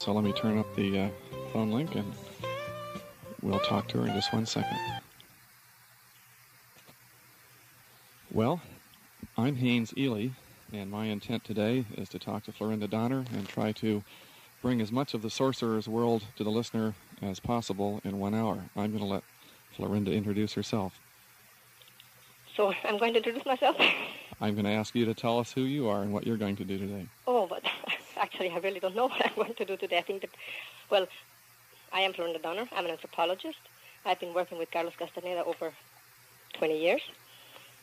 So let me turn up the uh, phone link and we'll talk to her in just one second. Well, I'm Haynes Ely, and my intent today is to talk to Florinda Donner and try to bring as much of the sorcerer's world to the listener as possible in one hour. I'm going to let Florinda introduce herself. So I'm going to introduce myself. I'm going to ask you to tell us who you are and what you're going to do today. Oh, actually, I really don't know what I'm going to do today. I think that, well, I am Florinda Donner. I'm an anthropologist. I've been working with Carlos Castaneda over 20 years.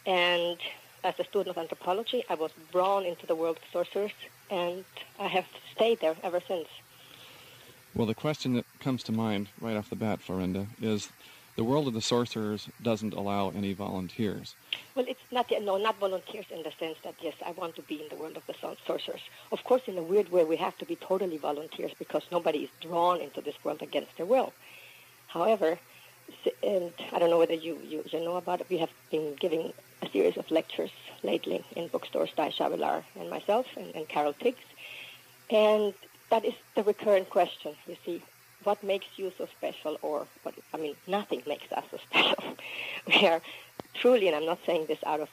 And as a student of anthropology, I was drawn into the world of sorcerers, and I have stayed there ever since. Well, the question that comes to mind right off the bat, Florinda, is the world of the sorcerers doesn't allow any volunteers. Well, it's not no, not volunteers in the sense that yes, I want to be in the world of the sorcerers. Of course, in a weird way, we have to be totally volunteers because nobody is drawn into this world against their will. However, and I don't know whether you, you, you know about it, we have been giving a series of lectures lately in bookstores, Taisha Abelar and myself and, and Carol Tiggs. And that is the recurrent question, you see. What makes you so special or what, I mean, nothing makes us so special. we are truly, and I'm not saying this out of,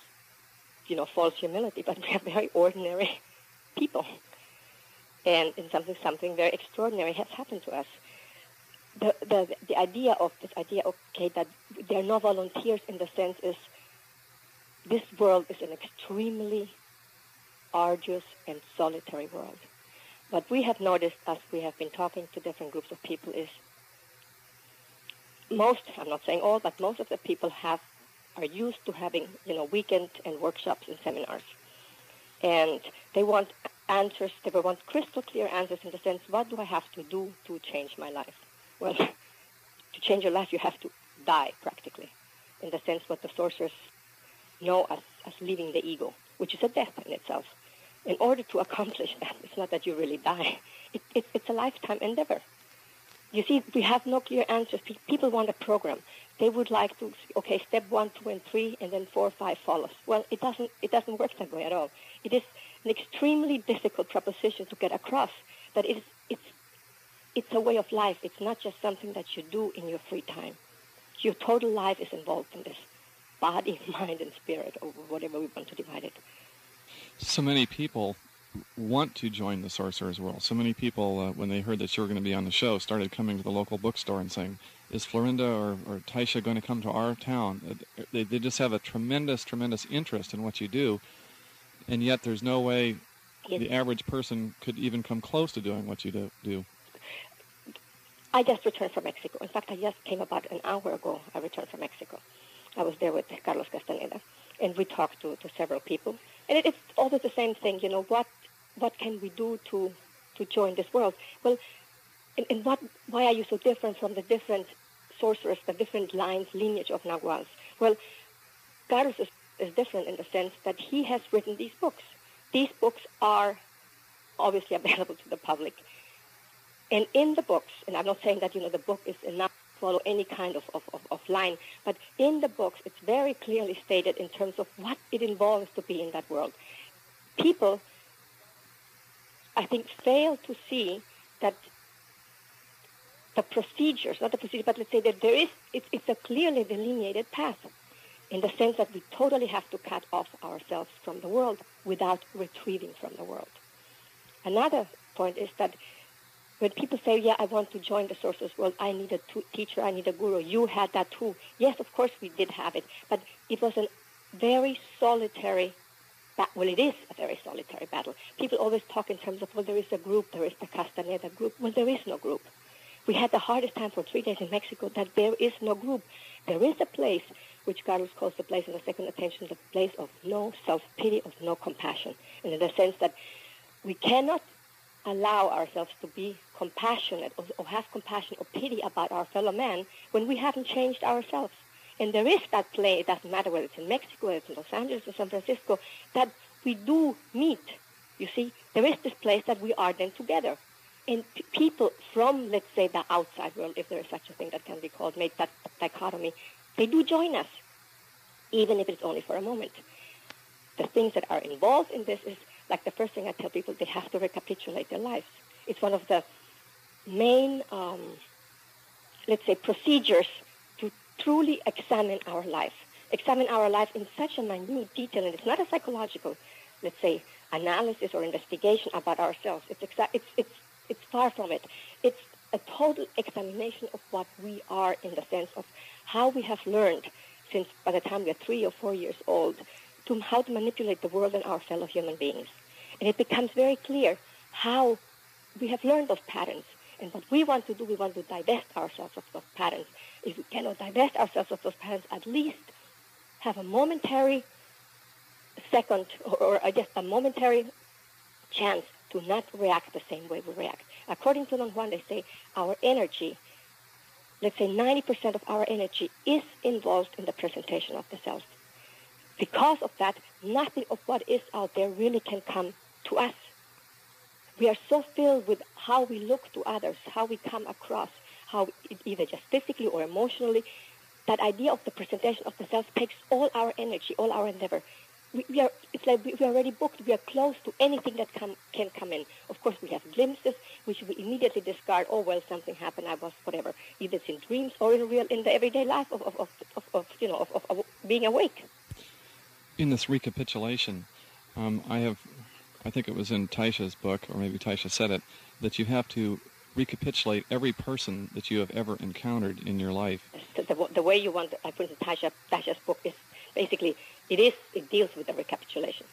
you know, false humility, but we are very ordinary people. And in something, something very extraordinary has happened to us. The, the, the idea of this idea, okay, that there are no volunteers in the sense is this world is an extremely arduous and solitary world. What we have noticed as we have been talking to different groups of people is most, I'm not saying all, but most of the people have are used to having, you know, weekend and workshops and seminars. And they want answers, they want crystal clear answers in the sense, what do I have to do to change my life? Well, to change your life, you have to die practically, in the sense what the sorcerers know as, as leaving the ego, which is a death in itself. In order to accomplish that, it's not that you really die. It, it, it's a lifetime endeavor. You see, we have no clear answers. People want a program. They would like to, okay, step one, two, and three, and then four, five follows. Well, it doesn't, it doesn't work that way at all. It is an extremely difficult proposition to get across that it is, it's, it's a way of life. It's not just something that you do in your free time. Your total life is involved in this body, mind, and spirit, or whatever we want to divide it. So many people want to join the sorcerer's world. So many people, uh, when they heard that you were going to be on the show, started coming to the local bookstore and saying, "Is Florinda or, or Taisha going to come to our town?" Uh, they, they just have a tremendous, tremendous interest in what you do, and yet there's no way the average person could even come close to doing what you do. do. I just returned from Mexico. In fact, I just came about an hour ago. I returned from Mexico. I was there with Carlos Castaneda, and we talked to, to several people. And it, it's always the same thing, you know, what what can we do to to join this world? Well, and, and what why are you so different from the different sorcerers, the different lines, lineage of Naguals? Well, Carlos is, is different in the sense that he has written these books. These books are obviously available to the public. And in the books, and I'm not saying that, you know, the book is enough follow any kind of, of, of, of line. But in the books, it's very clearly stated in terms of what it involves to be in that world. People, I think, fail to see that the procedures, not the procedure, but let's say that there is, it, it's a clearly delineated path in the sense that we totally have to cut off ourselves from the world without retrieving from the world. Another point is that when people say, yeah, I want to join the sorcerer's World, I need a teacher, I need a guru. You had that too. Yes, of course we did have it, but it was a very solitary battle. well, it is a very solitary battle. People always talk in terms of, well, there is a group, there is the Castaneda group. Well, there is no group. We had the hardest time for three days in Mexico that there is no group. There is a place, which Carlos calls the place in the second attention, the place of no self-pity, of no compassion. And in the sense that we cannot allow ourselves to be compassionate or, or, have compassion or pity about our fellow man when we haven't changed ourselves. And there is that play, it doesn't matter whether it's in Mexico, whether it's in Los Angeles or San Francisco, that we do meet. You see, there is this place that we are then together. And p- people from, let's say, the outside world, if there is such a thing that can be called, make that dichotomy, they do join us, even if it's only for a moment. The things that are involved in this is like the first thing I tell people, they have to recapitulate their lives. It's one of the main, um, let's say, procedures to truly examine our life. Examine our life in such a minute detail, and it's not a psychological, let's say, analysis or investigation about ourselves. It's, exa- it's, it's, it's far from it. It's a total examination of what we are in the sense of how we have learned since by the time we're three or four years old to how to manipulate the world and our fellow human beings. And it becomes very clear how we have learned those patterns. And what we want to do, we want to divest ourselves of those patterns. If we cannot divest ourselves of those patterns, at least have a momentary second, or, or I guess a momentary chance to not react the same way we react. According to Don Juan, they say our energy, let's say 90% of our energy is involved in the presentation of the self. Because of that, nothing of what is out there really can come to us. We are so filled with how we look to others, how we come across, how either just physically or emotionally, that idea of the presentation of the self takes all our energy, all our endeavor we, we, are it's like we, we are already booked. We are close to anything that come, can come in. Of course, we have glimpses which we immediately discard. Oh well, something happened. I was whatever. Either it's in dreams or in real in the everyday life of of, of, of, of you know of, of, of, being awake. In this recapitulation, um, I have, I think it was in Taisha's book, or maybe Taisha said it, that you have to recapitulate every person that you have ever encountered in your life. The, the, the way you want, I put in Taisha, Taisha's book is basically it is it deals with the recapitulation.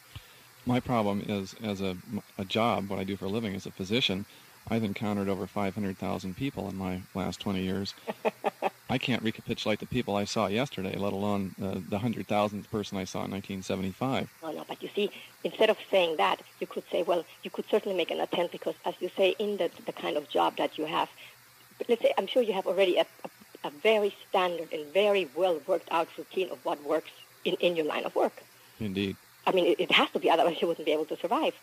My problem is as a, a job, what I do for a living as a physician, I've encountered over 500,000 people in my last 20 years. I can't recapitulate the people I saw yesterday, let alone uh, the 100,000th person I saw in 1975. You see, instead of saying that, you could say, well, you could certainly make an attempt because, as you say, in the, the kind of job that you have, let's say, I'm sure you have already a, a, a very standard and very well worked out routine of what works in, in your line of work. Indeed. I mean, it, it has to be, otherwise you wouldn't be able to survive.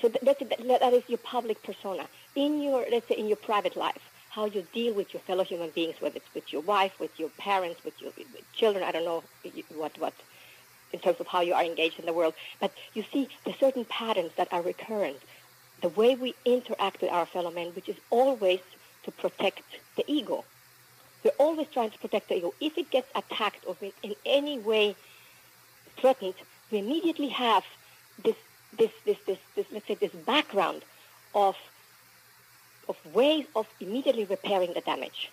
So that, that, that is your public persona. In your, let's say, in your private life, how you deal with your fellow human beings, whether it's with your wife, with your parents, with your with children, I don't know what, what, in terms of how you are engaged in the world. But you see the certain patterns that are recurrent, the way we interact with our fellow men, which is always to protect the ego. We're always trying to protect the ego. If it gets attacked or in any way threatened, we immediately have this, this, this, this, this let's say, this background of, of ways of immediately repairing the damage,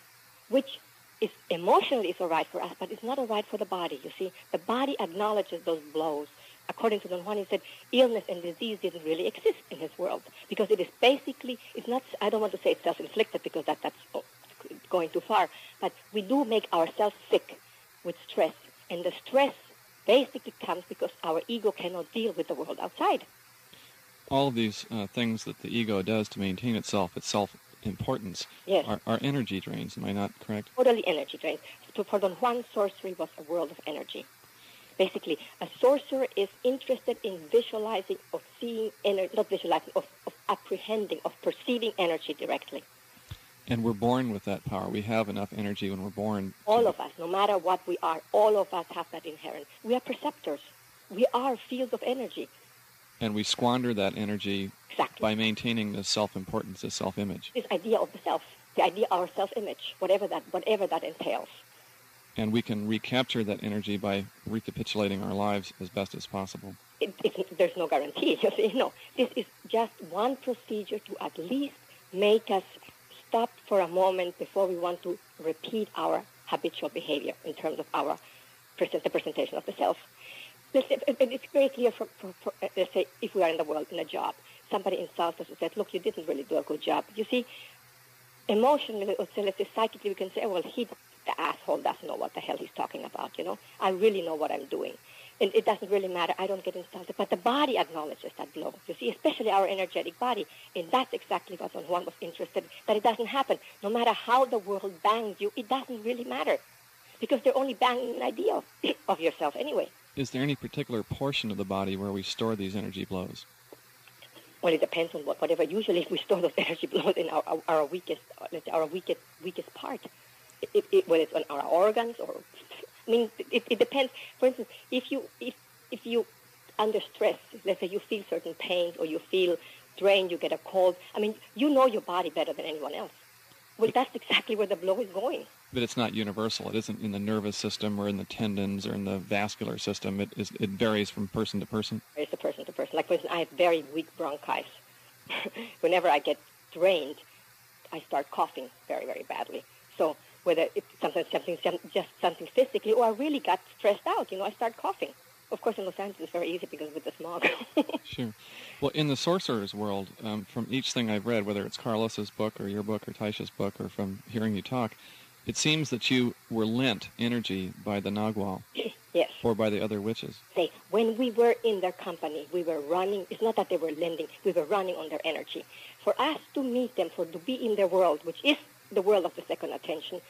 which is emotionally it's all right for us, but it's not all right for the body. You see, the body acknowledges those blows. According to Don Juan, he said illness and disease didn't really exist in his world because it is basically, it's not, I don't want to say it's self-inflicted because that, that's going too far, but we do make ourselves sick with stress. And the stress basically comes because our ego cannot deal with the world outside. All of these uh, things that the ego does to maintain itself, its self-importance, yes. are, are, energy drains. Am I not correct? Totally energy drains. So for Don Juan, sorcery was a world of energy. Basically, a sorcerer is interested in visualizing, of seeing, energy, not visualizing, of, of apprehending, of perceiving energy directly. And we're born with that power. We have enough energy when we're born. All of us, no matter what we are, all of us have that inherent. We are perceptors. We are fields of energy. And we squander that energy exactly. by maintaining this self-importance, this self-image. This idea of the self, the idea of our self-image, whatever that, whatever that entails. And we can recapture that energy by recapitulating our lives as best as possible. It, it, there's no guarantee. You see, no, this is just one procedure to at least make us stop for a moment before we want to repeat our habitual behavior in terms of our present, the presentation of the self. Say, it's very clear, for, for, for, uh, let's say, if we are in the world, in a job, somebody insults us and says, look, you didn't really do a good job. You see, emotionally, or let's say psychically, we can say, well, he, the asshole, doesn't know what the hell he's talking about, you know. I really know what I'm doing it, it doesn't really matter. I don't get insulted. But the body acknowledges that blow. You see, especially our energetic body. And that's exactly what Don Juan was interested in, that it doesn't happen. No matter how the world bangs you, it doesn't really matter. Because they're only banging an idea of yourself anyway. Is there any particular portion of the body where we store these energy blows? Well, it depends on what, whatever. Usually, we store those energy blows in our, our, our weakest, our weakest, weakest part. It, it, whether it's on our organs or I mean, it, it depends. For instance, if you if if you under stress, let's say you feel certain pains or you feel drained, you get a cold. I mean, you know your body better than anyone else. Well, that's exactly where the blow is going. But it's not universal. It isn't in the nervous system or in the tendons or in the vascular system. It, is, it varies from person to person. It varies from person to person. Like, for instance, I have very weak bronchi. Whenever I get drained, I start coughing very, very badly. So whether it's sometimes something, just something physically, or I really got stressed out, you know, I start coughing. Of course, in Los Angeles, it's very easy because with the smog. sure. Well, in the sorcerer's world, um, from each thing I've read, whether it's Carlos's book or your book or Taisha's book or from hearing you talk, it seems that you were lent energy by the Nagual. yes. Or by the other witches. Say, when we were in their company, we were running. It's not that they were lending. We were running on their energy. For us to meet them, for to be in their world, which is the world of the second attention,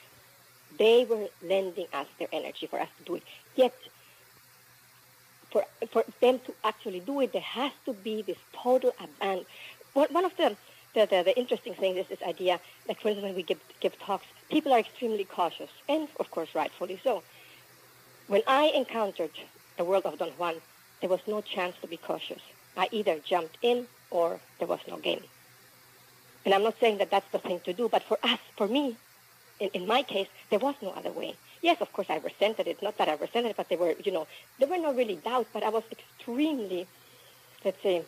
they were lending us their energy for us to do it. Yet for, for them to actually do it, there has to be this total abandon. One of the, the, the, the, interesting thing is this idea, that, for instance, when we give, give talks, people are extremely cautious, and of course, rightfully so. When I encountered the world of Don Juan, there was no chance to be cautious. I either jumped in or there was no game. And I'm not saying that that's the thing to do, but for us, for me, in, in my case, there was no other way. Yes, of course, I resented it. Not that I resented it, but there were, you know, there were no really doubts, but I was extremely, let's say,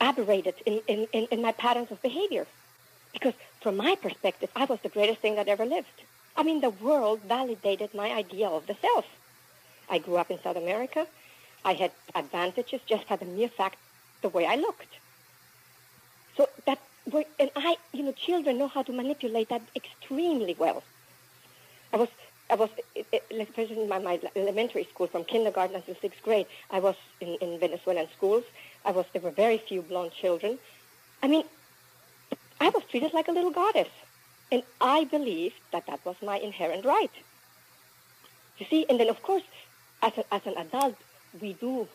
aberrated in, in, in, in my patterns of behavior. Because from my perspective, I was the greatest thing that ever lived. I mean, the world validated my idea of the self. I grew up in South America. I had advantages just by the mere fact the way I looked. So that and I, you know, children know how to manipulate that extremely well. I was, I was, like for instance, in my, my elementary school from kindergarten until sixth grade, I was in, in Venezuelan schools. I was, there were very few blonde children. I mean, I was treated like a little goddess. And I believed that that was my inherent right. You see, and then of course, as, a, as an adult, we do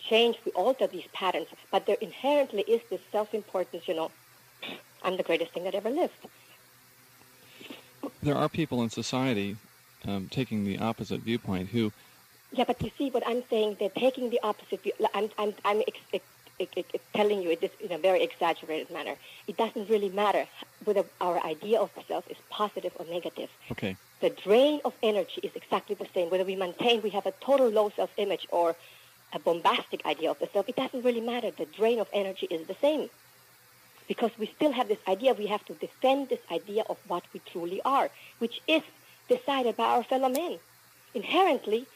change, we alter these patterns, but there inherently is this self-importance, you know, I'm the greatest thing that ever lived. There are people in society um, taking the opposite viewpoint who. Yeah, but you see what I'm saying? They're taking the opposite view. I'm, I'm, I'm ex- ex- ex- telling you it in a very exaggerated manner. It doesn't really matter whether our idea of the self is positive or negative. Okay. The drain of energy is exactly the same. Whether we maintain we have a total low self-image or a bombastic idea of the self, it doesn't really matter. The drain of energy is the same because we still have this idea we have to defend this idea of what we truly are, which is decided by our fellow men. Inherently,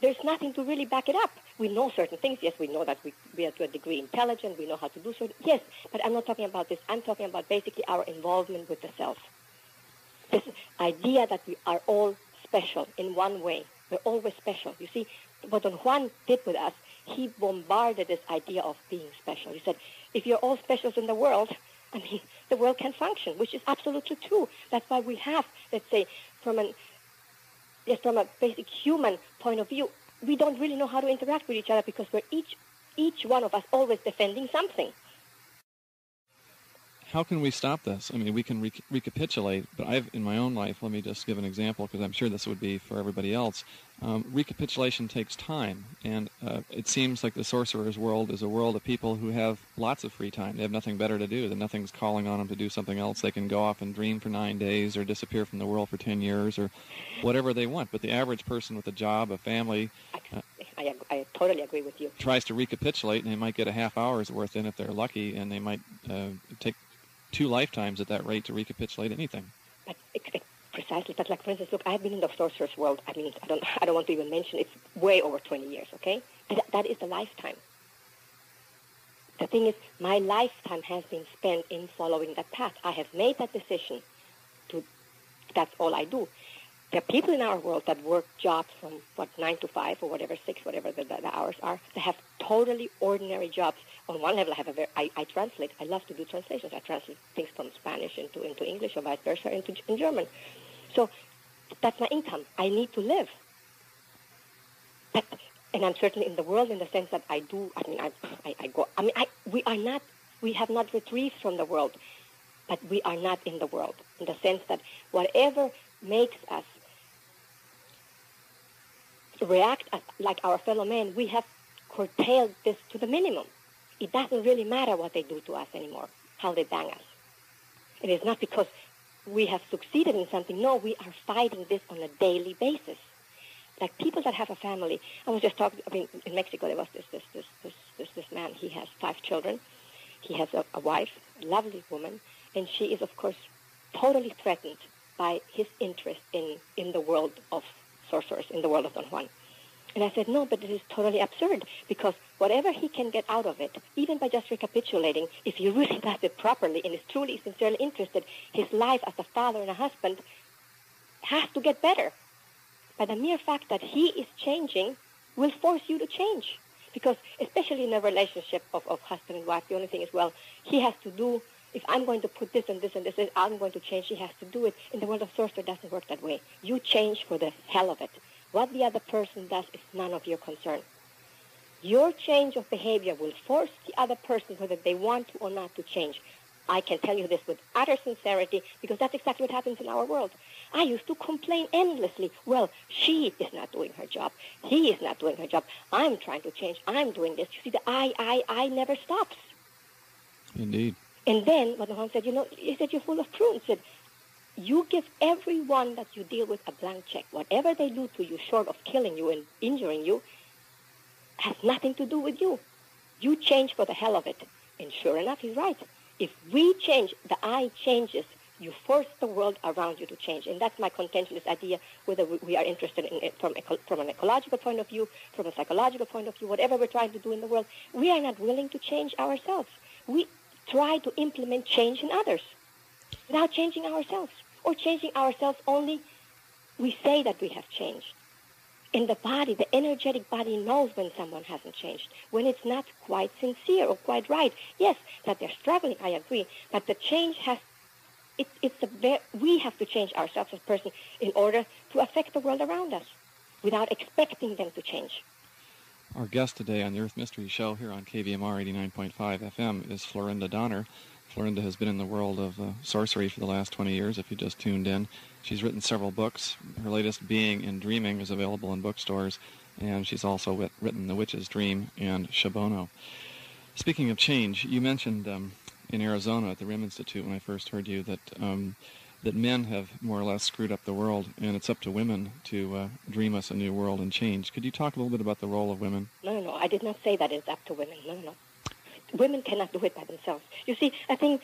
there's nothing to really back it up. We know certain things. Yes, we know that we, we are to a degree intelligent. We know how to do certain. Yes, but I'm not talking about this. I'm talking about basically our involvement with the self. This idea that we are all special in one way. We're always special. You see, what Don Juan did with us, he bombarded this idea of being special. He said, if you're all specials in the world, I mean, the world can function, which is absolutely true. That's why we have, let's say, from an yes, from a basic human point of view, we don't really know how to interact with each other because we're each each one of us always defending something how can we stop this? I mean, we can re- recapitulate, but I've, in my own life, let me just give an example because I'm sure this would be for everybody else. Um, recapitulation takes time, and uh, it seems like the sorcerer's world is a world of people who have lots of free time. They have nothing better to do. That nothing's calling on them to do something else. They can go off and dream for nine days, or disappear from the world for ten years, or whatever they want. But the average person with a job, a family, uh, I, I, totally agree with you. Tries to recapitulate, and they might get a half hour's worth in if they're lucky, and they might uh, take two lifetimes at that rate to recapitulate anything. But precisely, but like for instance, look, I've been in the sorcerer's world. I mean, I don't, I don't want to even mention it's way over 20 years. Okay, that, that is the lifetime. The thing is, my lifetime has been spent in following that path. I have made that decision. To that's all I do. There are people in our world that work jobs from what nine to five or whatever six, whatever the, the, hours are. They have totally ordinary jobs on one level, I have a very, I, I translate. I love to do translations. I translate things from Spanish into, into English or vice versa into in German. So that's my income. I need to live. But, and I'm certainly in the world in the sense that I do. I mean, I, I, I go. I mean, I, we are not. We have not retrieved from the world, but we are not in the world in the sense that whatever makes us react uh, like our fellow men, we have curtailed this to the minimum. it doesn't really matter what they do to us anymore, how they bang us. It is not because we have succeeded in something. No, we are fighting this on a daily basis. Like people that have a family. I was just talking. I mean, in Mexico there was this this this this this, this man. He has five children. He has a, a wife, a lovely woman, and she is of course totally threatened by his interest in in the world of sorcerers, in the world of Don Juan. And I said, no, but this is totally absurd because whatever he can get out of it, even by just recapitulating, if he really does it properly and is truly, sincerely interested, his life as a father and a husband has to get better. But the mere fact that he is changing will force you to change. Because especially in a relationship of, of husband and wife, the only thing is, well, he has to do, if I'm going to put this and this and this, I'm going to change, he has to do it. In the world of sorcery, it doesn't work that way. You change for the hell of it. What the other person does is none of your concern. Your change of behavior will force the other person, whether they want to or not, to change. I can tell you this with utter sincerity because that's exactly what happens in our world. I used to complain endlessly. Well, she is not doing her job. He is not doing her job. I'm trying to change. I'm doing this. You see, the I, I, I never stops. Indeed. And then what Don Juan said, you know, he said, you're full of prunes. He said, you give everyone that you deal with a blank check. Whatever they do to you, short of killing you and injuring you, has nothing to do with you. You change for the hell of it. And sure enough, he's right. If we change, the I changes, you force the world around you to change. And that's my contention, this idea, whether we are interested in it from, eco- from an ecological point of view, from a psychological point of view, whatever we're trying to do in the world, we are not willing to change ourselves. We try to implement change in others without changing ourselves or changing ourselves only we say that we have changed. In the body, the energetic body knows when someone hasn't changed, when it's not quite sincere or quite right. Yes, that they're struggling, I agree, but the change has, it, it's a, we have to change ourselves as a person in order to affect the world around us without expecting them to change. Our guest today on the Earth Mystery Show here on KVMR 89.5 FM is Florinda Donner. Florinda has been in the world of uh, sorcery for the last 20 years, if you just tuned in. She's written several books. Her latest, Being in Dreaming, is available in bookstores, and she's also wit- written The Witch's Dream and Shabono. Speaking of change, you mentioned um, in Arizona at the RIM Institute when I first heard you that um, that men have more or less screwed up the world, and it's up to women to uh, dream us a new world and change. Could you talk a little bit about the role of women? No, no, no. I did not say that it's up to women. No, no women cannot do it by themselves. You see, I think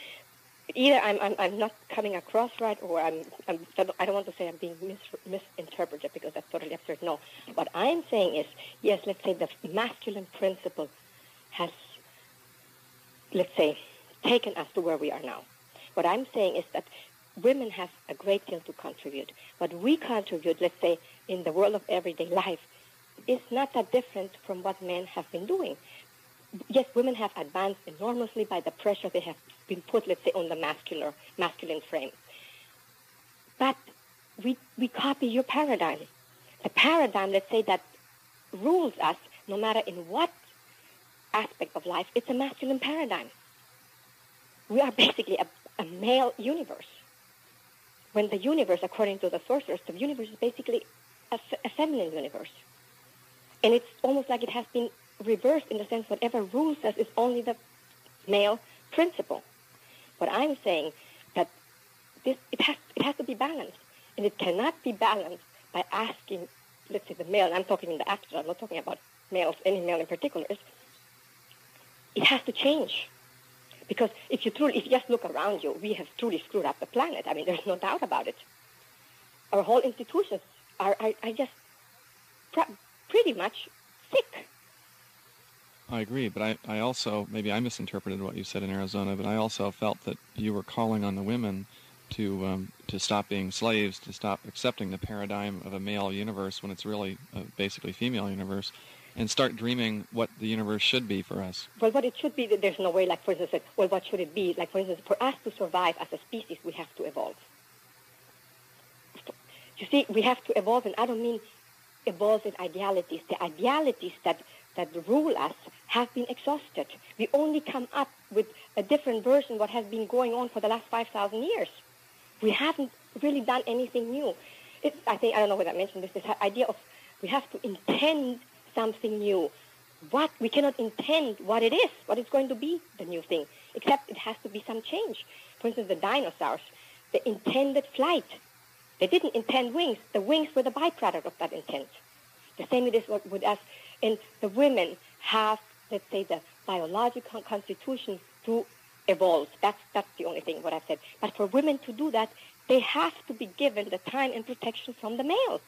either I'm, I'm, I'm not coming across right or I'm, I'm, I don't want to say I'm being mis, misinterpreted because that's totally absurd. No. What I'm saying is, yes, let's say the masculine principle has, let's say, taken us to where we are now. What I'm saying is that women have a great deal to contribute. What we contribute, let's say, in the world of everyday life, is not that different from what men have been doing yes, women have advanced enormously by the pressure they have been put, let's say, on the masculine, masculine frame. But we, we copy your paradigm. The paradigm, let's say, that rules us, no matter in what aspect of life, it's a masculine paradigm. We are basically a, a male universe. When the universe, according to the sorcerers, the universe is basically a, a feminine universe. And it's almost like it has been reversed in the sense whatever rules us is only the male principle. What I'm saying that this it has it has to be balanced, and it cannot be balanced by asking, let's say the male. I'm talking in the abstract. I'm not talking about males, any male in particular. It has to change. Because if you truly, if you just look around you, we have truly screwed up the planet. I mean, there's no doubt about it. Our whole institutions are, are, are just pr- pretty much sick. I agree, but I, I also, maybe I misinterpreted what you said in Arizona, but I also felt that you were calling on the women to um, to stop being slaves, to stop accepting the paradigm of a male universe when it's really basically female universe, and start dreaming what the universe should be for us. Well, what it should be, there's no way, like, for instance, well, what should it be? Like, for instance, for us to survive as a species, we have to evolve. You see, we have to evolve, and I don't mean evolve in idealities. The idealities that that rule us have been exhausted. We only come up with a different version of what has been going on for the last 5,000 years. We haven't really done anything new. It's, I think, I don't know whether I mentioned this, this idea of we have to intend something new. what we cannot intend what it is, what is going to be the new thing, except it has to be some change. For instance, the dinosaurs, they intended flight. They didn't intend wings. The wings were the byproduct of that intent. The same it is with us. And the women have, let's say, the biological constitution to evolve. That's, that's the only thing what I've said. But for women to do that, they have to be given the time and protection from the male.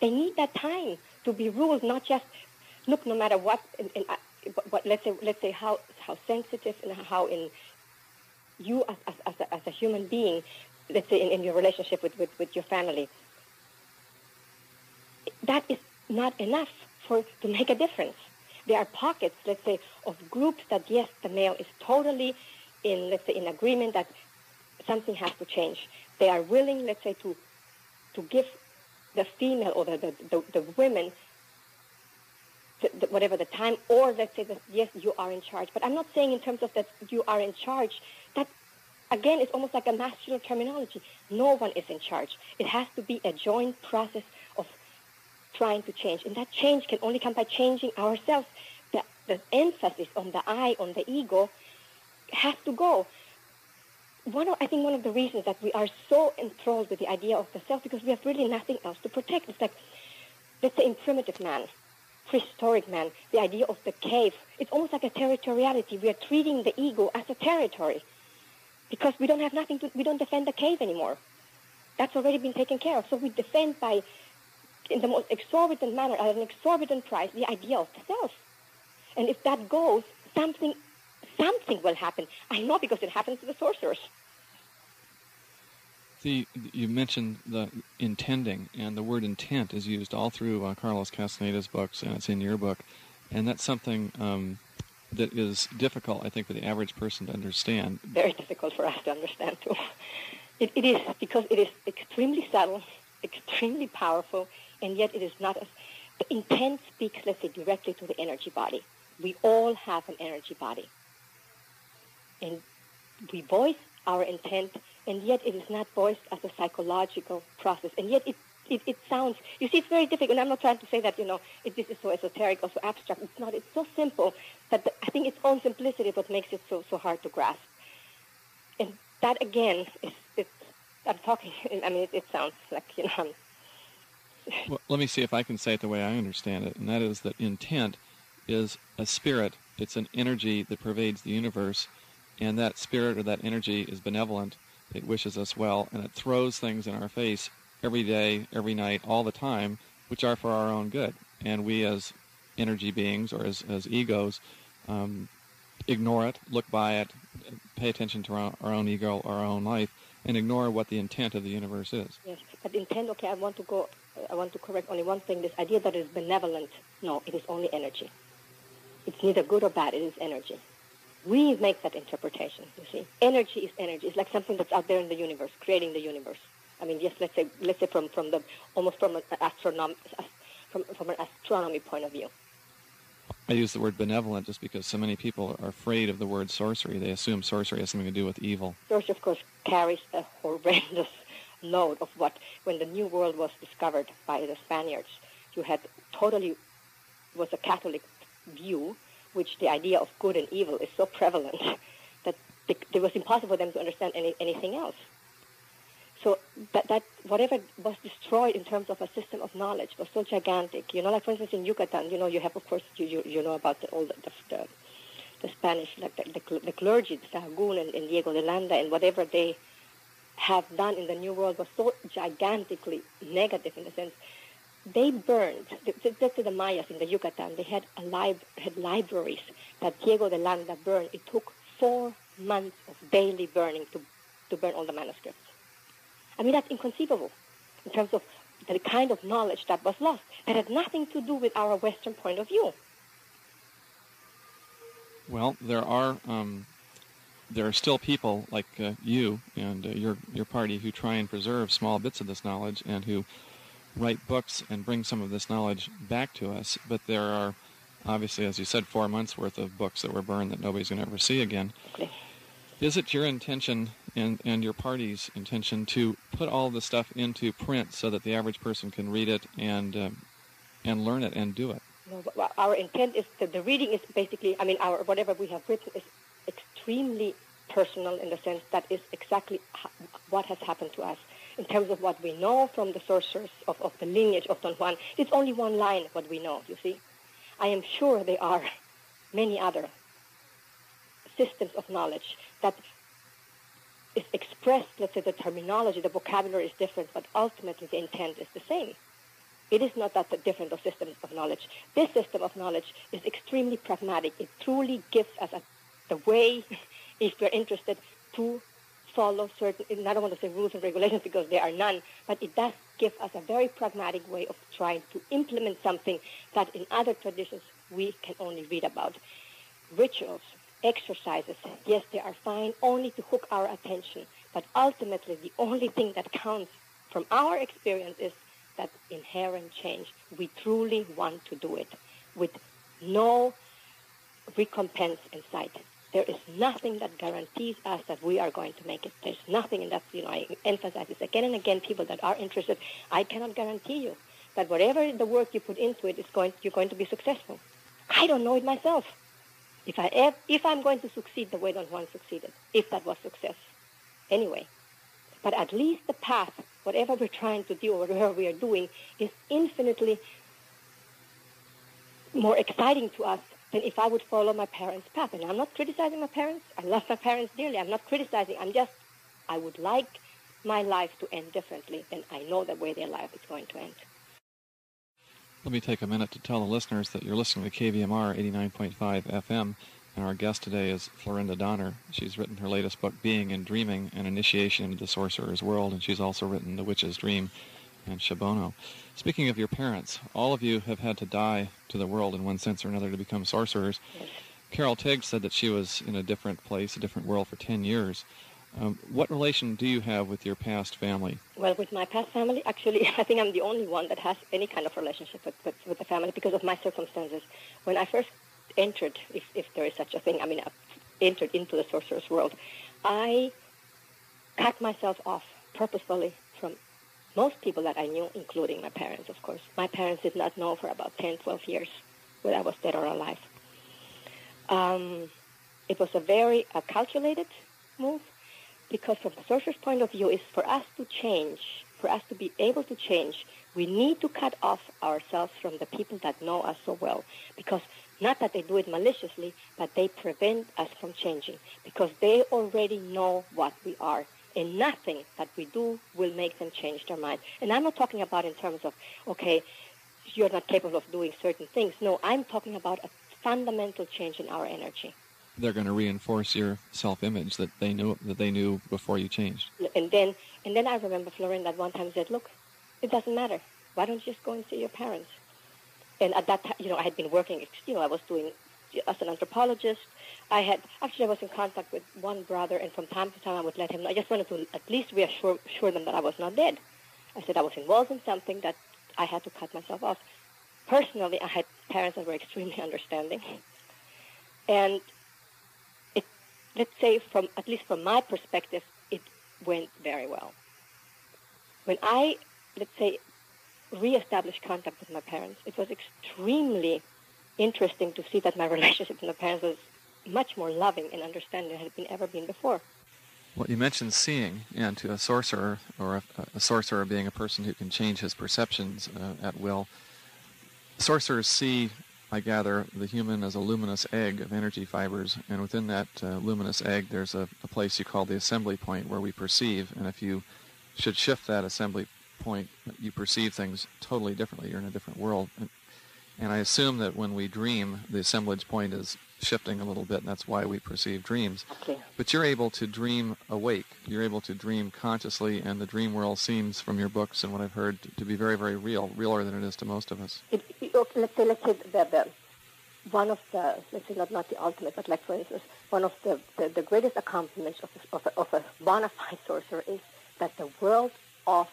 They need that time to be ruled, not just look. No matter uh, what let's say, let's say how how sensitive and how in you as as, as, a, as a human being, let's say in, in your relationship with, with, with your family, that is not enough for to make a difference. There are pockets, let's say, of groups that yes, the male is totally in, let's say, in agreement that something has to change. They are willing, let's say, to to give the female or the, the, the, the women the, whatever the time, or let's say that yes, you are in charge. But I'm not saying in terms of that you are in charge. That again is almost like a masculine terminology. No one is in charge. It has to be a joint process of trying to change, and that change can only come by changing ourselves. The, the emphasis on the I, on the ego, has to go one of, I think one of the reasons that we are so enthralled with the idea of the self because we have really nothing else to protect. It's like, let's say in primitive man, prehistoric man, the idea of the cave, it's almost like a territoriality. We are treating the ego as a territory because we don't have nothing to, we don't defend the cave anymore. That's already been taken care of. So we defend by, in the most exorbitant manner, at an exorbitant price, the idea of the self. And if that goes, something something will happen. I know because it happens to the sorcerers. The, you mentioned the intending, and the word intent is used all through uh, Carlos Castaneda's books, and it's in your book. And that's something um, that is difficult, I think, for the average person to understand. Very difficult for us to understand, too. It, it is, because it is extremely subtle, extremely powerful, and yet it is not as... The intent speaks, let's say, directly to the energy body. We all have an energy body and we voice our intent, and yet it is not voiced as a psychological process. And yet it, it, it sounds, you see, it's very difficult. And I'm not trying to say that, you know, it, this is so esoteric or so abstract. It's not. It's so simple that the, I think its own simplicity is what makes it so, so hard to grasp. And that, again, is, it's, I'm talking, I mean, it, it sounds like, you know, well, let me see if I can say it the way I understand it, and that is that intent is a spirit. It's an energy that pervades the universe, and that spirit or that energy is benevolent. It wishes us well, and it throws things in our face every day, every night, all the time, which are for our own good. And we, as energy beings or as, as egos, um, ignore it, look by it, pay attention to our, our own ego, our own life, and ignore what the intent of the universe is. Yes, but intent. Okay, I want to go. I want to correct only one thing. This idea that it is benevolent. No, it is only energy. It's neither good or bad. It is energy. We make that interpretation, you see. Energy is energy. It's like something that's out there in the universe, creating the universe. I mean, yes, let's say, let's say from, from the, almost from an, astronom, from, from an astronomy point of view. I use the word benevolent just because so many people are afraid of the word sorcery. They assume sorcery has something to do with evil. Sorcery, of course, carries a horrendous load of what, when the New World was discovered by the Spaniards, you had totally, was a Catholic view which the idea of good and evil is so prevalent that it was impossible for them to understand any, anything else. So that, that whatever was destroyed in terms of a system of knowledge was so gigantic. You know, like for instance in Yucatan, you know, you have of course you you, you know about the, all the, the, the Spanish, like the, the, the clergy, the Sahagún and, and Diego de Landa, and whatever they have done in the New World was so gigantically negative in the sense they burned, to the Mayas in the Yucatan, they had, a lib- had libraries that Diego de Landa burned. It took four months of daily burning to, to burn all the manuscripts. I mean, that's inconceivable in terms of the kind of knowledge that was lost. That had nothing to do with our Western point of view. Well, there are um, there are still people like uh, you and uh, your your party who try and preserve small bits of this knowledge and who write books and bring some of this knowledge back to us. But there are, obviously, as you said, four months worth of books that were burned that nobody's going to ever see again. Okay. Is it your intention and, and your party's intention to put all this stuff into print so that the average person can read it and uh, and learn it and do it? No, our intent is that the reading is basically, I mean, our whatever we have written is extremely personal in the sense that is exactly what has happened to us. In terms of what we know from the sources of, of the lineage of Don Juan, it's only one line what we know, you see. I am sure there are many other systems of knowledge that is expressed, let's say the terminology, the vocabulary is different, but ultimately the intent is the same. It is not that different of systems of knowledge. This system of knowledge is extremely pragmatic. It truly gives us a, the way, if we're interested, to follow certain, I don't want to say rules and regulations because there are none, but it does give us a very pragmatic way of trying to implement something that in other traditions we can only read about. Rituals, exercises, yes, they are fine only to hook our attention, but ultimately the only thing that counts from our experience is that inherent change. We truly want to do it with no recompense in sight. There is nothing that guarantees us that we are going to make it. There's nothing, and that's, you know, I emphasize this again and again, people that are interested, I cannot guarantee you that whatever the work you put into it is going, you're going to be successful. I don't know it myself. If, I, if I'm going to succeed the way Don Juan succeeded, if that was success. Anyway, but at least the path, whatever we're trying to do or whatever we are doing, is infinitely more exciting to us than if I would follow my parents' path. And I'm not criticizing my parents. I love my parents dearly. I'm not criticizing. I'm just, I would like my life to end differently than I know the way their life is going to end. Let me take a minute to tell the listeners that you're listening to KVMR 89.5 FM, and our guest today is Florinda Donner. She's written her latest book, Being in Dreaming, An Initiation into the Sorcerer's World, and she's also written The Witch's Dream and Shabono. Speaking of your parents, all of you have had to die to the world in one sense or another to become sorcerers. Carol Tiggs said that she was in a different place, a different world for 10 years. Um, what relation do you have with your past family? Well, with my past family, actually, I think I'm the only one that has any kind of relationship with, with, with the family because of my circumstances. When I first entered, if, if there is such a thing, I mean, I entered into the sorcerer's world, I cut myself off purposefully most people that I knew, including my parents, of course. My parents did not know for about 10, 12 years whether I was dead or alive. Um, it was a very uh, calculated move because from the sorcerer's point of view is for us to change, for us to be able to change, we need to cut off ourselves from the people that know us so well. Because not that they do it maliciously, but they prevent us from changing because they already know what we are. And nothing that we do will make them change their mind. And I'm not talking about in terms of, okay, you're not capable of doing certain things. No, I'm talking about a fundamental change in our energy they're going to reinforce your self-image that they knew that they knew before you changed. And then, and then I remember Florin that one time said, "Look, it doesn't matter. Why don't you just go and see your parents?" And at that time, you know, I had been working. You know, I was doing as an anthropologist. I had actually I was in contact with one brother, and from time to time I would let him. I just wanted to at least reassure assure them that I was not dead. I said I was involved in something that I had to cut myself off. Personally, I had parents that were extremely understanding, and it, let's say from at least from my perspective, it went very well. When I, let's say, reestablished contact with my parents, it was extremely interesting to see that my relationship with my parents was much more loving and understanding than it had been ever been before. Well, you mentioned seeing, and to a sorcerer, or a, a sorcerer being a person who can change his perceptions uh, at will, sorcerers see I gather, the human as a luminous egg of energy fibers, and within that uh, luminous egg, there's a, a, place you call the assembly point where we perceive, and if you should shift that assembly point, you perceive things totally differently. You're in a different world. And, I assume that when we dream, the assemblage point is shifting a little bit, and that's why we perceive dreams. Okay. But you're able to dream awake. You're able to dream consciously, and the dream world seems, from your books and what I've heard, to be very, very real, realer than it is to most of us. It, okay, let's say, let's say the, the, one of the, let's say not, not the ultimate, but like for instance, one of the, the, the greatest accomplishments of a, of, a, of a bona fide sorcerer is that the world of,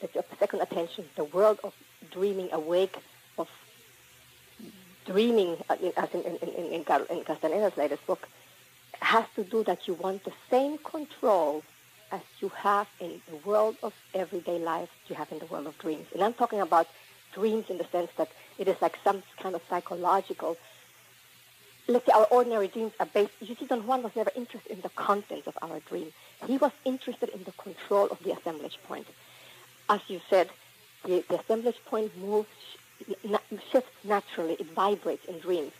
that your second attention, the world of dreaming awake, dreaming, uh, as in, in, in, in, Castaneda's latest book, has to do that you want the same control as you have in the world of everyday life you have in the world of dreams. And I'm talking about dreams in the sense that it is like some kind of psychological. Let's say our ordinary dreams are based. You see, Don Juan was never interested in the contents of our dream. He was interested in the control of the assemblage point. As you said, the, the assemblage point moves, shifts naturally. It vibrates in dreams.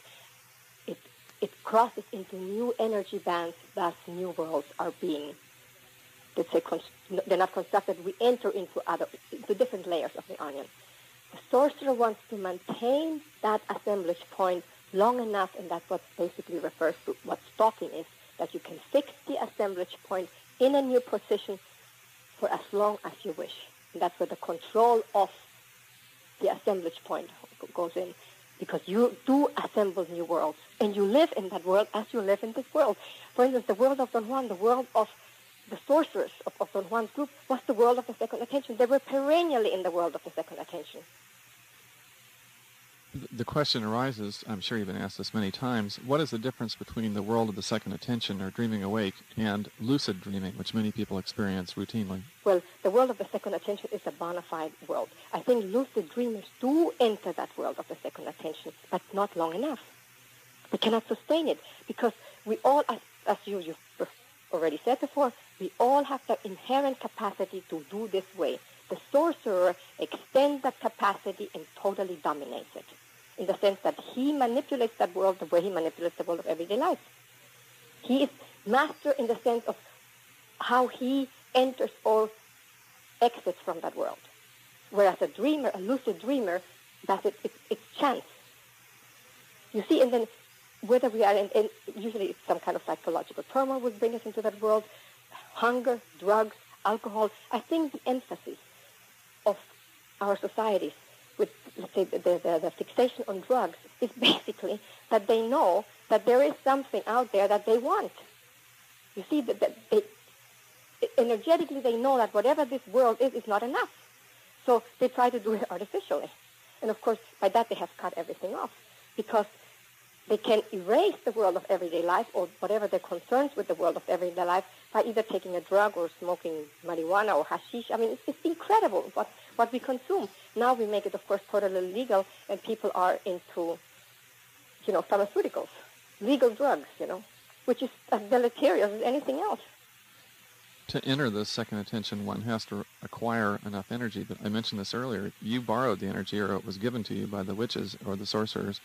It it crosses into new energy bands. Thus, new worlds are being let's say, they're not constructed, we enter into other, into different layers of the onion. The sorcerer wants to maintain that assemblage point long enough, and that's what basically refers to what stalking is, that you can fix the assemblage point in a new position for as long as you wish. And that's where the control of the assemblage point goes in, because you do assemble new worlds, and you live in that world as you live in this world. For instance, the world of Don Juan, the world of the sorcerers of, of Don Juan's group was the world of the second attention. They were perennially in the world of the second attention. The question arises, I'm sure you've been asked this many times, what is the difference between the world of the second attention or dreaming awake and lucid dreaming, which many people experience routinely? Well, the world of the second attention is a bona fide world. I think lucid dreamers do enter that world of the second attention, but not long enough. They cannot sustain it because we all, as, as you, you already said before, we all have the inherent capacity to do this way. The sorcerer extends that capacity and totally dominates it in the sense that he manipulates that world the way he manipulates the world of everyday life. He is master in the sense of how he enters or exits from that world. Whereas a dreamer, a lucid dreamer, does it, it it's chance. You see, and then whether we are in, in usually it's some kind of psychological trauma would bring us into that world, hunger, drugs, alcohol. I think the emphasis of our societies with, say, the, the, the fixation on drugs is basically that they know that there is something out there that they want. You see, that, that they, energetically they know that whatever this world is is not enough. So they try to do it artificially. And of course, by that they have cut everything off because they can erase the world of everyday life or whatever their concerns with the world of everyday life by either taking a drug or smoking marijuana or hashish. I mean, it's, it's incredible what, what we consume. Now we make it, of course, totally legal, and people are into, you know, pharmaceuticals, legal drugs, you know, which is as deleterious as anything else. To enter the second attention, one has to acquire enough energy. But I mentioned this earlier. You borrowed the energy, or it was given to you by the witches or the sorcerers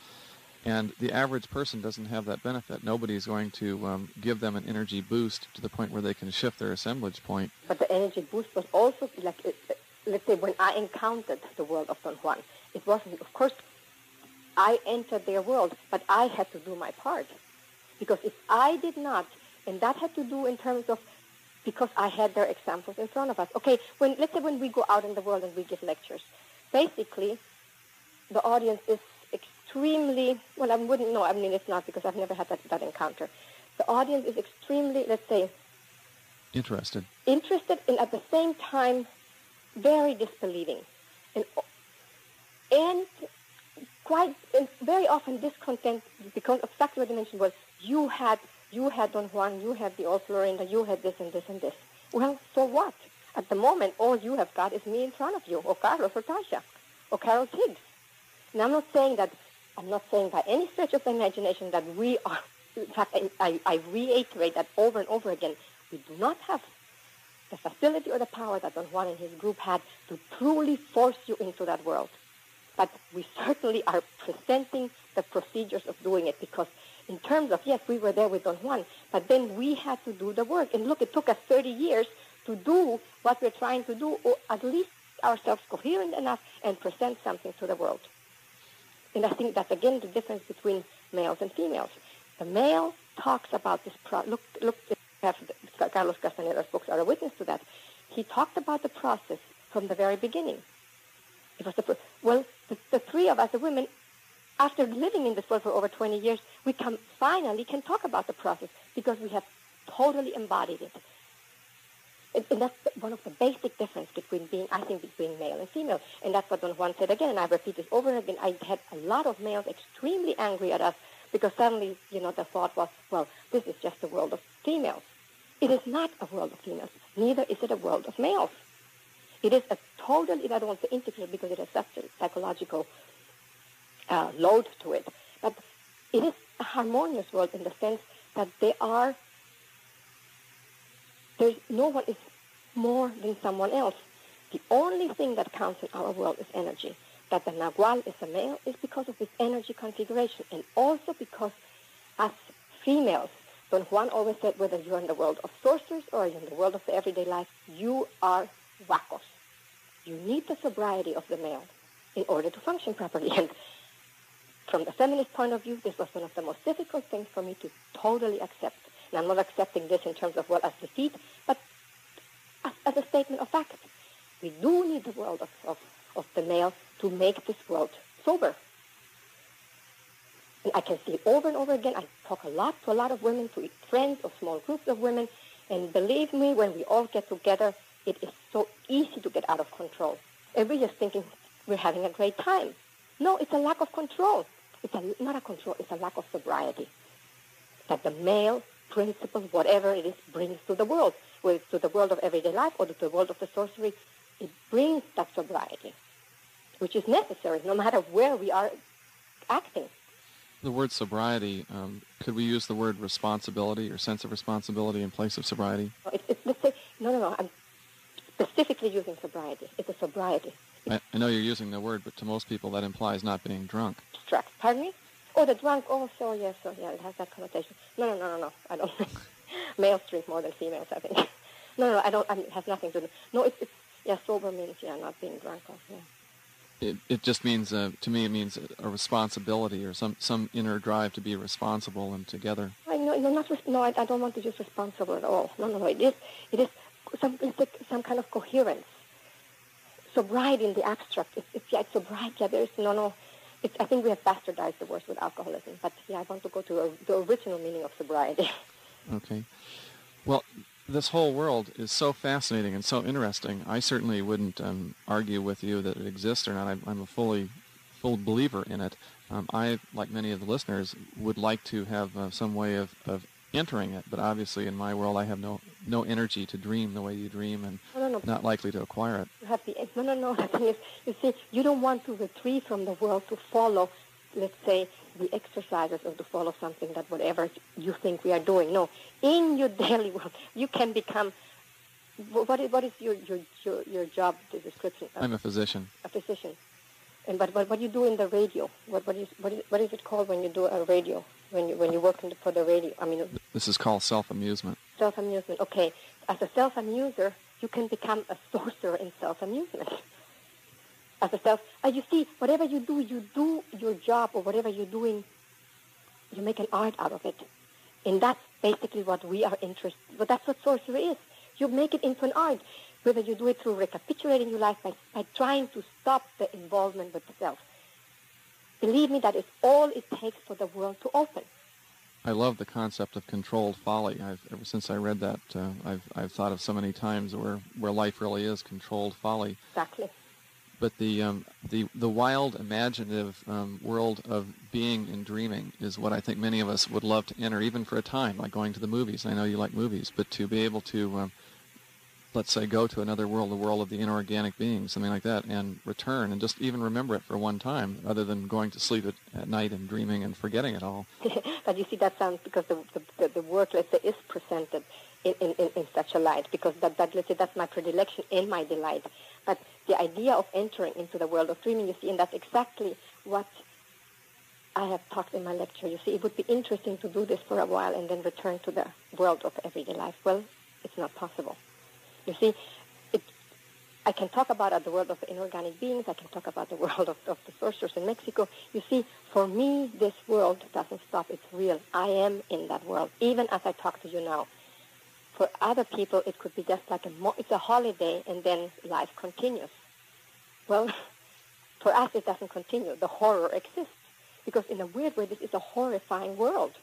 and the average person doesn't have that benefit. Nobody's going to um, give them an energy boost to the point where they can shift their assemblage point. But the energy boost was also like, let's say, when I encountered the world of Don Juan, it wasn't, of course, I entered their world, but I had to do my part. Because if I did not, and that had to do in terms of because I had their examples in front of us. Okay, when let's say when we go out in the world and we give lectures, basically the audience is extremely, well, I wouldn't know. I mean, it's not because I've never had that, that encounter. The audience is extremely, let's say, interested. Interested and at the same time very disbelieving. And, and quite, and very often discontent because exactly what you mentioned was you had, you had Don Juan, you had the old Florinda, you had this and this and this. Well, so what? At the moment, all you have got is me in front of you, or Carlos, or Taisha, or Carol Tiggs. And I'm not saying that I'm not saying by any stretch of the imagination that we are, in fact, I, I reiterate that over and over again, we do not have the facility or the power that Don Juan and his group had to truly force you into that world. But we certainly are presenting the procedures of doing it because in terms of, yes, we were there with Don Juan, but then we had to do the work. And look, it took us 30 years to do what we're trying to do, or at least ourselves coherent enough and present something to the world. And I think that's again the difference between males and females. The male talks about this. Pro- look, look. Carlos Castaneda's books are a witness to that. He talked about the process from the very beginning. It was the well, the, the three of us, the women, after living in this world for over 20 years, we can finally can talk about the process because we have totally embodied it. And, that's one of the basic difference between being, I think, between male and female. And that's what Don Juan said again, and I repeat this over and again. I had a lot of males extremely angry at us because suddenly, you know, the thought was, well, this is just a world of females. It is not a world of females. Neither is it a world of males. It is a totally, I don't want to say integral because it has such a psychological uh, load to it, but it is a harmonious world in the sense that they are, there's no one is more than someone else. The only thing that counts in our world is energy. That the Nagual is a male is because of this energy configuration and also because as females, Don Juan always said whether you're in the world of sorcerers or in the world of the everyday life, you are wacos. You need the sobriety of the male in order to function properly. And from the feminist point of view, this was one of the most difficult things for me to totally accept. And I'm not accepting this in terms of, well, as defeat, but as, as a statement of fact. We do need the world of, of, of the male to make this world sober. And I can see over and over again. I talk a lot to a lot of women, to friends or small groups of women. And believe me, when we all get together, it is so easy to get out of control. Just thinking we're having a great time. No, it's a lack of control. It's a, not a control, it's a lack of sobriety. That the male principle, whatever it is, brings to the world, whether it's to the world of everyday life or to the world of the sorcery, it brings that sobriety, which is necessary no matter where we are acting. The word sobriety, um, could we use the word responsibility or sense of responsibility in place of sobriety? It, it, let's say, no, no, no, I'm specifically using sobriety. It's a sobriety. I, I know you're using the word, but to most people that implies not being drunk. Drunk. Pardon me? Oh, the drunk. Oh, so yes, so yeah, it has that connotation. No, no, no, no, no. I don't. Think males drink more than females, I think. no, no, I don't. I mean, it has nothing to do. No, it's, it's yeah, sober means yeah, not being drunk. Or, yeah. It, it just means uh, to me it means a responsibility or some, some inner drive to be responsible and together. I know, no, not no. I, I don't want to use responsible at all. No, no, no. It is it is some it's like some kind of coherence sobriety in the abstract. It's, it's, yeah, it's sobriety. Yeah, there's no, no. It's, I think we have bastardized the word with alcoholism. But yeah, I want to go to a, the original meaning of sobriety. Okay. Well, this whole world is so fascinating and so interesting. I certainly wouldn't um, argue with you that it exists or not. I'm, I'm a fully full believer in it. Um, I, like many of the listeners, would like to have uh, some way of, of entering it. But obviously, in my world, I have no no energy to dream the way you dream, and no, no, no. not likely to acquire it. The no, no, no. Is, you see, you don't want to retreat from the world to follow, let's say, the exercises or to follow something that whatever you think we are doing. No, in your daily world, you can become. What is what is your your your, your job the description? I'm a physician. A physician. And but, but what you do in the radio? What what is what is what is it called when you do a radio? when you when you work the, for the radio. I mean, this is called self amusement. Self amusement. Okay, as a self amuser, you can become a sorcerer in self amusement. As a self, as you see, whatever you do, you do your job or whatever you're doing, you make an art out of it, and that's basically what we are interested. But that's what sorcery is. You make it into an art, whether you do it through recapitulating your life by, by trying to stop the involvement with the self Believe me, that is all it takes for the world to open. I love the concept of controlled folly. I've, ever since I read that, uh, I've, I've thought of so many times where, where life really is controlled folly. Exactly. But the, um, the, the wild, imaginative um, world of Being in Dreaming is what I think many of us would love to enter, even for a time, like going to the movies. I know you like movies, but to be able to um, let's say, go to another world, the world of the inorganic being, something like that, and return and just even remember it for one time, rather than going to sleep at, at night and dreaming and forgetting it all. but you see, that sounds because the the, the work, let's say, is presented in, in, in such a light, because that, that let's say that's my predilection and my delight. But the idea of entering into the world of dreaming, you see, and that's exactly what I have talked in my lecture. You see, it would be interesting to do this for a while and then return to the world of everyday life. Well, it's not possible. You see, it, I can talk about the world of inorganic beings. I can talk about the world of, of the sorcerers in Mexico. You see, for me, this world doesn't stop. It's real. I am in that world, even as I talk to you now. For other people, it could be just like a mo- it's a holiday, and then life continues. Well, for us, it doesn't continue. The horror exists because, in a weird way, this is a horrifying world.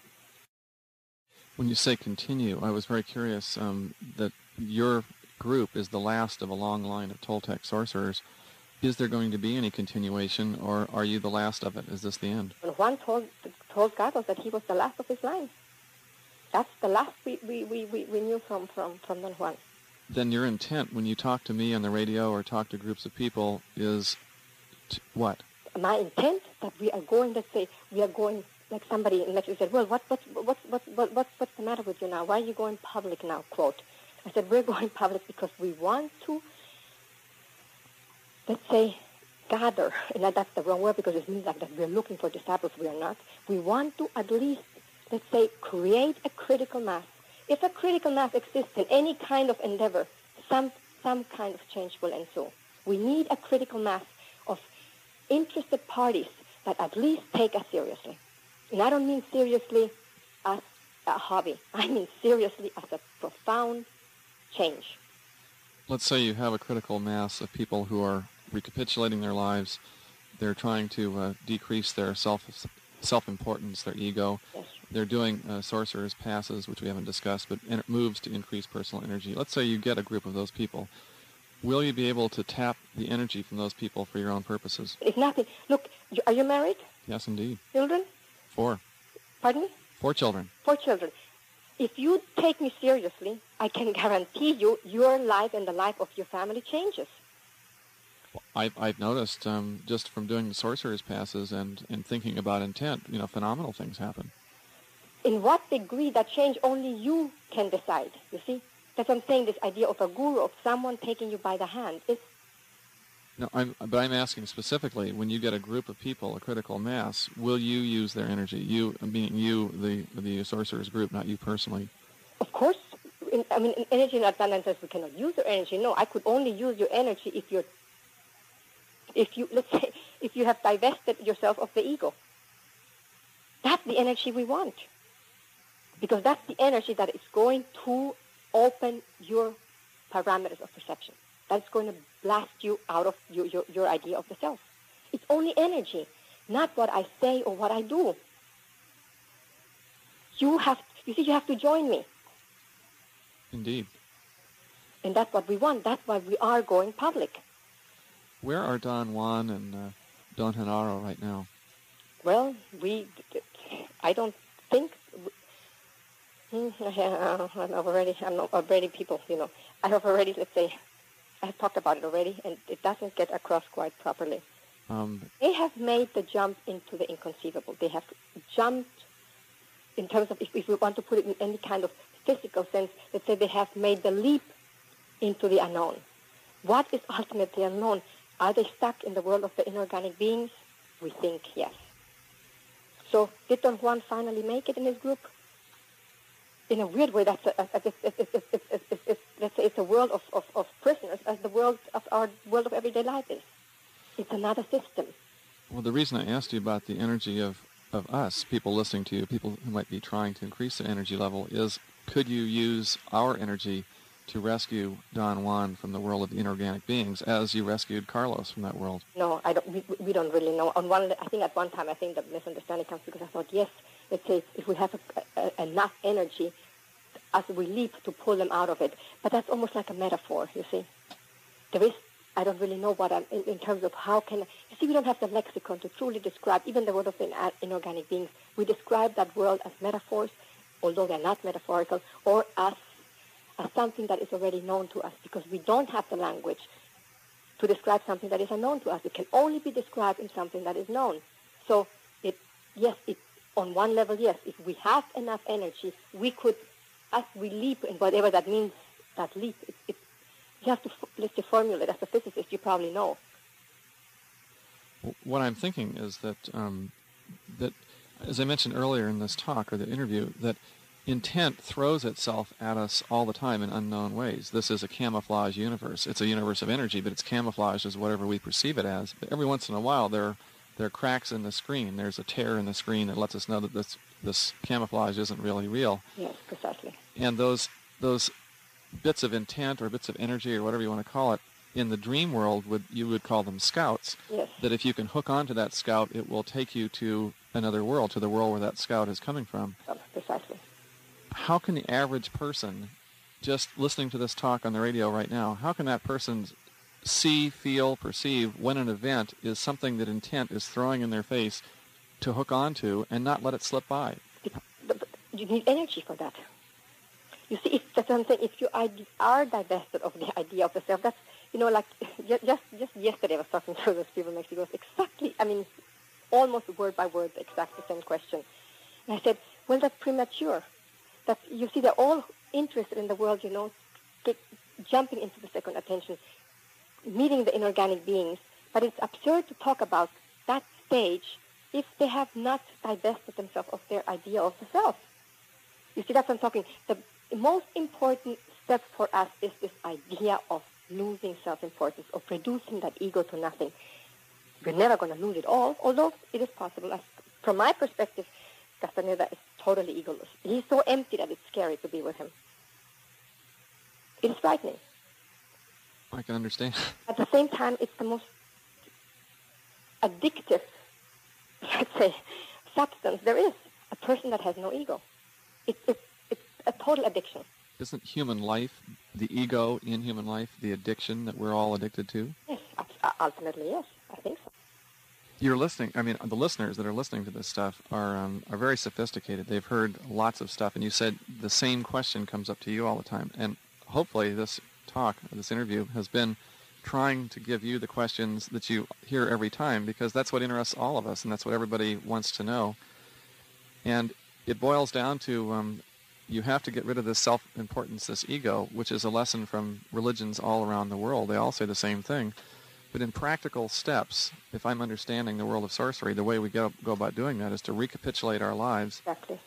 When you say continue, I was very curious um, that your group is the last of a long line of Toltec sorcerers. Is there going to be any continuation, or are you the last of it? Is this the end? Juan told, told Carlos that he was the last of his line. That's the last we, we, we, we, we knew from, from, from Don Juan. then your intent when you talk to me on the radio or talk to groups of people is t- what? My intent that we are going, let's say, we are going, like somebody in Mexico said, well, what, what, what, what, what, what, what's the matter with you now? Why are you going public now, quote? I said, we're going public because we want to, let's say, gather, and that's the wrong word because it means like that we're looking for disciples, we are not. We want to at least, let's say, create a critical mass. If a critical mass exists in any kind of endeavor, some, some kind of change will ensue. We need a critical mass of interested parties that at least take us seriously. And I don't mean seriously as a hobby. I mean seriously as a profound change. Let's say you have a critical mass of people who are recapitulating their lives. They're trying to uh, decrease their self self-importance, their ego. Yes. They're doing uh, sorcerer's passes, which we haven't discussed, but en- moves to increase personal energy. Let's say you get a group of those people. Will you be able to tap the energy from those people for your own purposes? If nothing, look, are you married? Yes, indeed. Children? Four. Pardon me? Four children. Four children. If you take me seriously, I can guarantee you your life and the life of your family changes. I've, I've noticed um, just from doing the sorcerer's passes and, and thinking about intent, you know, phenomenal things happen. In what degree that change only you can decide, you see? That's what I'm saying, this idea of a guru, of someone taking you by the hand. It's, No, I'm, but I'm asking specifically, when you get a group of people, a critical mass, will you use their energy? You, meaning you, the the sorcerers group, not you personally. of course, in, I mean, in energy not that says we cannot use your energy. No, I could only use your energy if you're, if you, let's say, if you have divested yourself of the ego. That's the energy we want. Because that's the energy that is going to open your parameters of perception. That's going to blast you out of your, your, your idea of the self. It's only energy, not what I say or what I do. You have, you see, you have to join me. Indeed. And that's what we want. That's why we are going public. Where are Don Juan and uh, Don Genaro right now? Well, we, I don't think, I'm already, I'm not already people, you know. I have already, let's say, I have talked about it already, and it doesn't get across quite properly. Um, They have made the jump into the inconceivable. They have jumped in terms of, if, if we want to put it in any kind of physical sense, let's say they have made the leap into the unknown. What is ultimately unknown? Are they stuck in the world of the inorganic beings? We think yes. So did Don Juan finally make it in his group? In a weird way, that's a, a, a, let's say it's a world of, of, of prisoners as the world of our world of everyday life is. It's another system. well, the reason I asked you about the energy of, of us, people listening to you, people who might be trying to increase their energy level, is could you use our energy to rescue Don Juan from the world of inorganic beings as you rescued Carlos from that world? No, I don't. We, we don't really know. On one, I think at one time, I think the misunderstanding comes because I thought, yes, let's say if we have a, a, enough energy as we leap to pull them out of it, but that's almost like a metaphor. You see, there is. I don't really know what I'm in, in terms of how can. You see, we don't have the lexicon to truly describe even the world of in, uh, inorganic beings. We describe that world as metaphors, although they're not metaphorical, or as as something that is already known to us because we don't have the language to describe something that is unknown to us. It can only be described in something that is known. So it, yes, it, on one level, yes, if we have enough energy, we could, as we leap and whatever that means, that leap, it, it, you have to, let's say, formulate. As a physicist, you probably know. What I'm thinking is that um, that, as I mentioned earlier in this talk or the interview, that intent throws itself at us all the time in unknown ways. This is a camouflage universe. It's a universe of energy, but it's camouflaged as whatever we perceive it as. But every once in a while, there there are cracks in the screen. There's a tear in the screen that lets us know that this this camouflage isn't really real. Yes, precisely. And those those bits of intent or bits of energy or whatever you want to call it in the dream world would you would call them scouts Yes. that if you can hook onto that scout it will take you to another world to the world where that scout is coming from Um, precisely. how can the average person just listening to this talk on the radio right now how can that person see feel perceive when an event is something that intent is throwing in their face to hook onto and not let it slip by but- but You need energy for that. You see, if that's what I'm saying. If you are divested of the idea of the self, that's you know, like just just yesterday I was talking to those people in Mexico. Exactly, I mean, almost word by word, exactly the same question. And I said, well, that's premature. That you see, they're all interested in the world, you know, get, jumping into the second attention, meeting the inorganic beings. But it's absurd to talk about that stage if they have not divested themselves of their idea of the self. You see, that's what I'm talking. The most important step for us is this idea of losing self-importance, of reducing that ego to nothing. We're never going to lose it all, although it is possible. As, from my perspective, Castaneda is totally egoless. He's so empty that it's scary to be with him. It is frightening. I can understand. At the same time, it's the most addictive, let's say, substance there is. A person that has no ego. It, it, it's a total addiction. Isn't human life, the ego in human life, the addiction that we're all addicted to? Yes, ultimately, yes. I think so. You're listening. I mean, the listeners that are listening to this stuff are um, are very sophisticated. They've heard lots of stuff, and you said the same question comes up to you all the time. And hopefully, this talk, this interview, has been trying to give you the questions that you hear every time because that's what interests all of us and that's what everybody wants to know. And it boils down to um, you have to get rid of this self-importance, this ego, which is a lesson from religions all around the world. They all say the same thing. But in practical steps, if I'm understanding the world of sorcery, the way we go, go about doing that is to recapitulate our lives, exactly.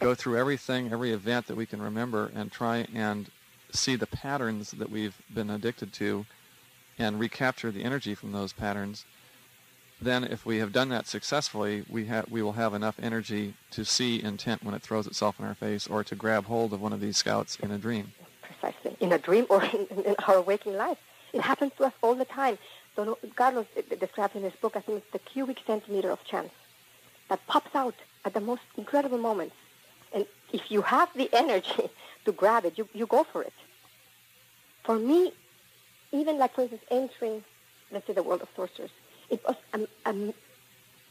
go through everything, every event that we can remember, and try and see the patterns that we've been addicted to and recapture the energy from those patterns, then if we have done that successfully, we, ha- we will have enough energy to see intent when it throws itself in our face or to grab hold of one of these scouts in a dream. Precisely. In a dream or in, in our waking life. It happens to us all the time. So Carlos describes in his book, I think it's the cubic centimeter of chance that pops out at the most incredible moments. And if you have the energy to grab it, you, you go for it. For me, even like, for instance, entering, let's say, the world of sorcerers, it was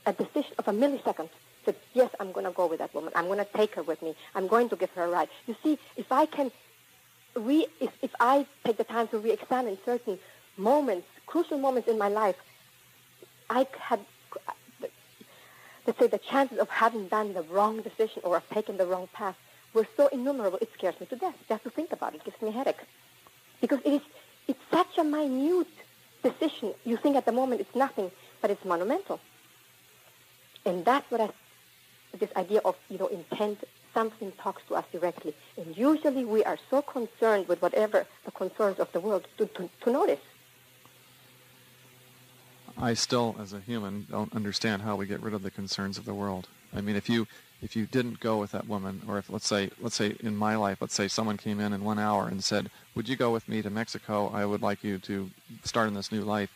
a decision of a millisecond that, yes, I'm going to go with that woman. I'm going to take her with me. I'm going to give her a ride. You see, if I can re, if, if I take the time to re-examine certain moments, crucial moments in my life, I had, let's say, the chances of having done the wrong decision or of taken the wrong path were so innumerable, it scares me to death. Just to think about it, it gives me a headache. Because it is it's such a minute decision. You think at the moment it's nothing, but it's monumental. And that's what I, this idea of, you know, intent, something talks to us directly. And usually we are so concerned with whatever the concerns of the world to, to, to notice. I still, as a human, don't understand how we get rid of the concerns of the world. I mean, if you if you didn't go with that woman, or if let's say let's say in my life, let's say someone came in in one hour and said, "Would you go with me to Mexico? I would like you to start in this new life."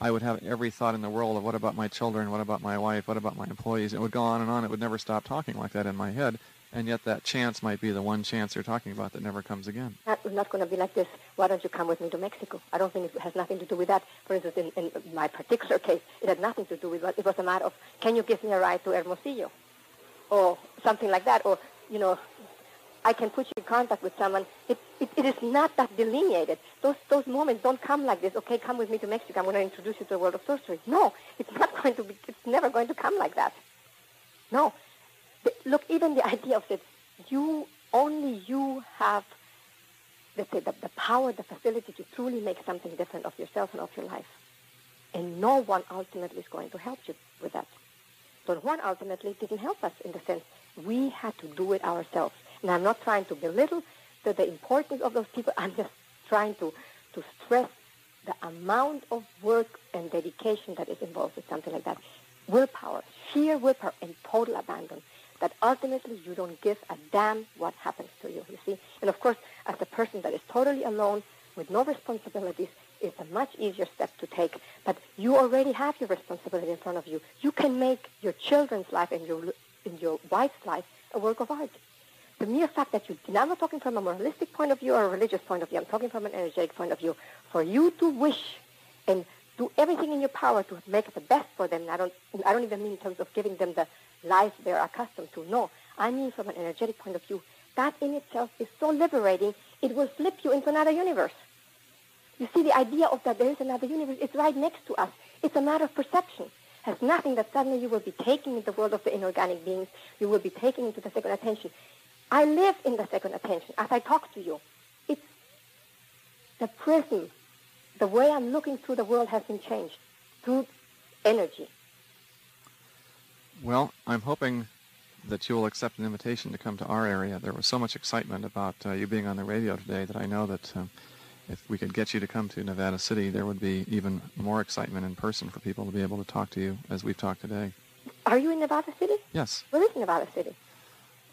I would have every thought in the world of what about my children, what about my wife, what about my employees. It would go on and on. It would never stop talking like that in my head. And yet that chance might be the one chance you're talking about that never comes again. Not, not going to be like this. Why don't you come with me to Mexico? I don't think it has nothing to do with that. For instance, in, in my particular case, it had nothing to do with that. It was a matter of, can you give me a ride to Hermosillo? Or something like that, or, you know, I can put you in contact with someone. It, it, it is not that delineated. Those, those moments don't come like this. Okay, come with me to Mexico. I'm going to introduce you to the world of sorcery. No, it's not going to be, it's never going to come like that. No. The, look, even the idea of it, you, only you have, let's say, the, the power, the facility to truly make something different of yourself and of your life. And no one ultimately is going to help you with that. Don Juan ultimately didn't help us in the sense we had to do it ourselves. And I'm not trying to belittle the, the importance of those people. I'm just trying to, to stress the amount of work and dedication that is involved with something like that. Willpower, sheer willpower, and total abandon. That ultimately you don't give a damn what happens to you, you see? And of course, as a person that is totally alone, with no responsibilities, is a much easier step to take. But you already have your responsibility in front of you. You can make your children's life and your, and your wife's life a work of art. The mere fact that you, now I'm not talking from a moralistic point of view or a religious point of view, I'm talking from an energetic point of view, for you to wish and do everything in your power to make the best for them. I don't, I don't even mean in terms of giving them the life they're accustomed to. No, I mean from an energetic point of view, that in itself is so liberating, it will flip you into another universe. You see, the idea of that there is another universe is right next to us. It's a matter of perception. Has nothing that suddenly you will be taking into the world of the inorganic beings. You will be taking into the second attention. I live in the second attention as I talk to you. It's the prism. The way I'm looking through the world has been changed through energy. Well, I'm hoping that you will accept an invitation to come to our area. There was so much excitement about uh, you being on the radio today that I know that um, if we could get you to come to Nevada City, there would be even more excitement in person for people to be able to talk to you as we've talked today. Are you in Nevada City? Yes. Where is Nevada City?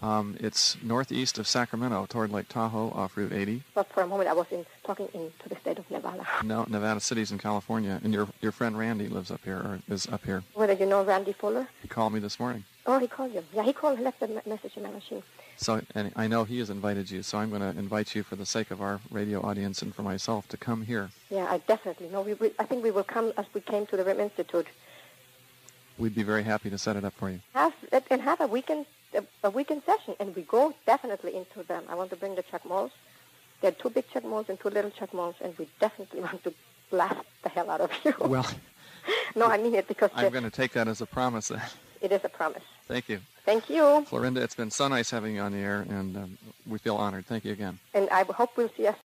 Um, it's northeast of Sacramento toward Lake Tahoe off Route 80. But for a moment I was in, talking into the state of Nevada. No, Nevada City's in California, and your your friend Randy lives up here or is up here. Whether you know Randy Fuller? He called me this morning. Oh, he called you. Yeah, he called. He left a me- message in my machine. So, and I know he has invited you, so I'm going to invite you for the sake of our radio audience and for myself to come here. Yeah, I definitely know. We, we, I think we will come as we came to the RIM Institute. We'd be very happy to set it up for you. Have and have a weekend a, a weekend session, and we go definitely into them. I want to bring the Chacmools. There are two big Chacmools and two little Chacmools, and we definitely want to blast the hell out of you. Well, no, I mean it because I'm going to take that as a promise. it is a promise. Thank you. Thank you, Florinda, it's been so nice having you on the air, and um, we feel honored. Thank you again. and I hope we'll see us